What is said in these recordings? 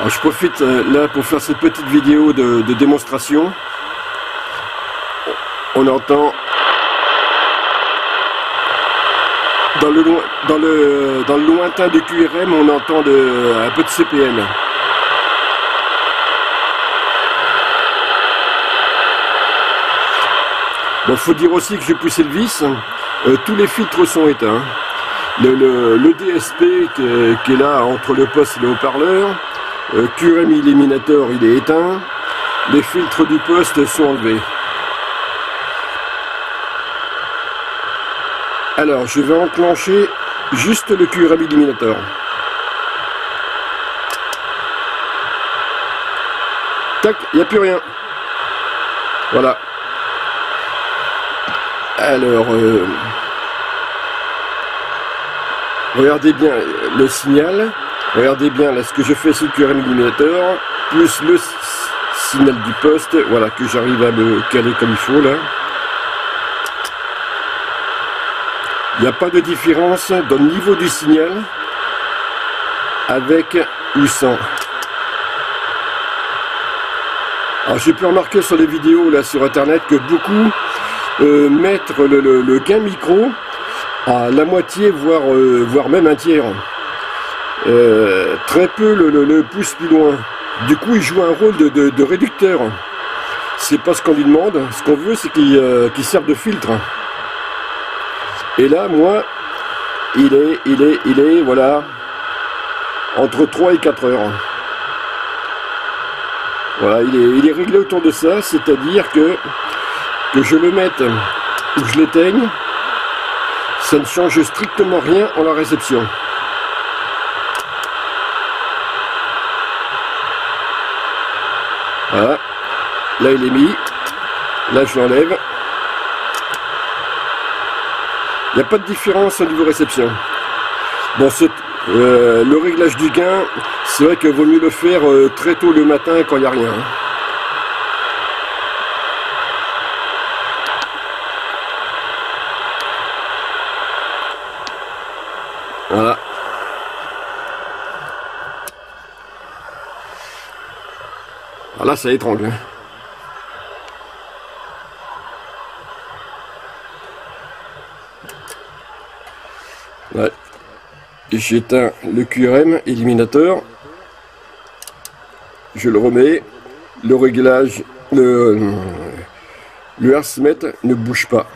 Alors, je profite euh, là pour faire cette petite vidéo de, démonstration. On entend dans le, dans le, lointain du QRM, on entend un peu de CPL. Bon, faut dire aussi que j'ai poussé le vis. Euh, tous les filtres sont éteints. Le DSP qui est, qui est là entre le poste et le haut-parleur. Euh, QRM Eliminator, il est éteint. Les filtres du poste sont enlevés. Alors, je vais enclencher juste le QRM Eliminator. Tac, il n'y a plus rien. Voilà. Alors, euh, regardez bien le signal. Regardez bien là ce que je fais le QRM Illuminator, plus le signal du poste, voilà, que j'arrive à me caler comme il faut là. Il n'y a pas de différence dans le niveau du signal avec ou sans. Alors j'ai pu remarquer sur les vidéos là sur internet que beaucoup euh, mettent le gain micro à la moitié, voire, euh, voire même un tiers. Euh, très peu le, le, pousse plus loin. Du coup, il joue un rôle de, de- de réducteur. C'est pas ce qu'on lui demande. Ce qu'on veut, c'est qu'il euh, serve de filtre. Et là, moi, il est, il est, il est, voilà, entre 3 et 4 heures. Voilà, il est, il est réglé autour de ça, c'est-à-dire que, que je le mette ou que je l'éteigne, ça ne change strictement rien en la réception. Voilà. Là, il est mis. Là, je l'enlève. Il n'y a pas de différence au niveau réception. Bon, euh, le réglage du gain, c'est vrai qu'il vaut mieux le faire euh, très tôt le matin quand il n'y a rien. Voilà. Ah là, ça étrangle. hein. J'éteins le QRM éliminateur. Je le remets. Le réglage, le, le ne bouge pas.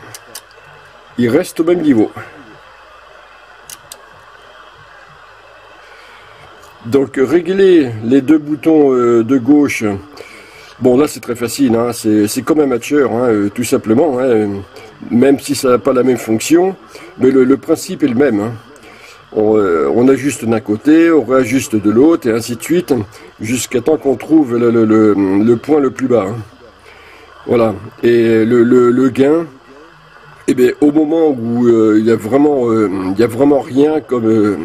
Il reste au même niveau. Donc régler les deux boutons euh, de gauche, bon là c'est très facile, hein, c'est comme un matcheur, hein, euh, tout simplement, hein, euh, même si ça n'a pas la même fonction, mais le, principe est le même. hein. On, ajuste d'un côté, on réajuste de l'autre, et ainsi de suite, jusqu'à temps qu'on trouve le, point le plus bas. Voilà, et le, gain, eh bien, au moment où il y a vraiment, y a vraiment rien comme...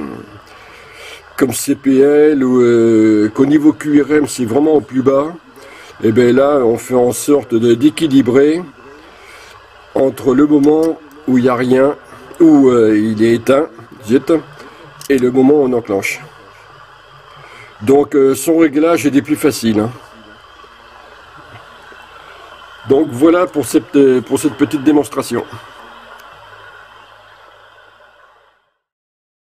comme CPL ou euh, qu'au niveau QRM c'est vraiment au plus bas, et bien là on fait en sorte d'équilibrer entre le moment où il n'y a rien, où euh, il est éteint, zut, et le moment où on enclenche. Donc euh, son réglage est des plus faciles. hein. Donc voilà pour cette, pour cette petite démonstration.